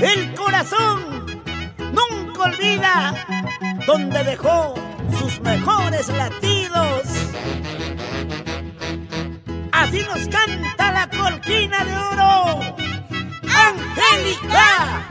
El corazón nunca olvida donde dejó sus mejores latidos. Así nos canta la colquina de oro, Angélica.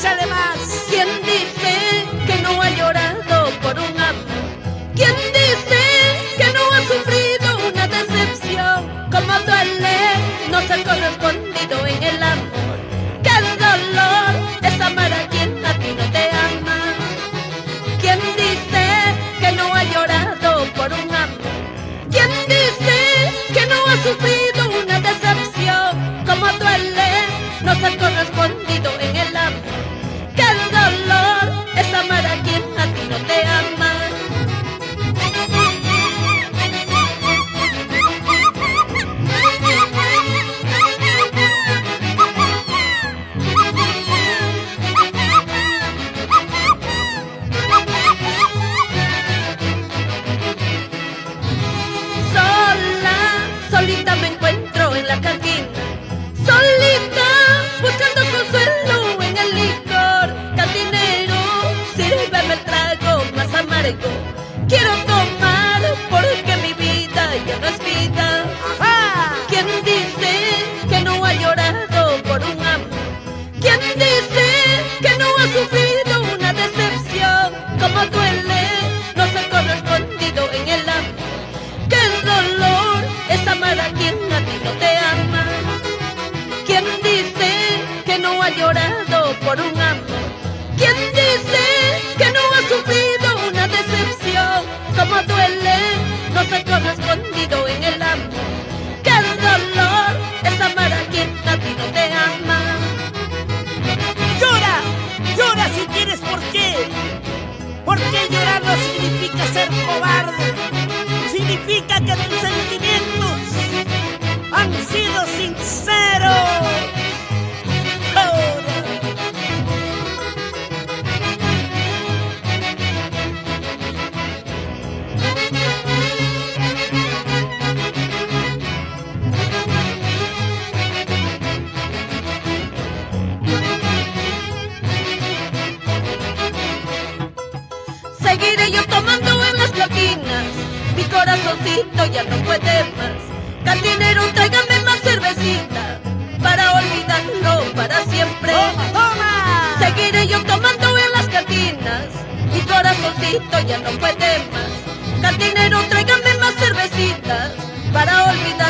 ¡Échale más! ¿Quién dice que no ha llorado por un amor? ¿Quién solita me encuentro en la cantina. Solita, buscando consuelo en el licor. Cantinero, sírveme el trago más amargo. Quiero tomar porque mi vida ya no es vida. ¿Quién dice que no ha llorado por un amor? ¿Quién dice que no ha sufrido una decepción? Como duele ser cobarde. Significa que ya no puede más. Cantinero, tráigame más cervecita. Para olvidarlo para siempre. ¡Toma, toma! Seguiré yo tomando en las cantinas. Mi corazoncito ya no puede más. Cantinero, tráigame más cervecitas. Para olvidarlo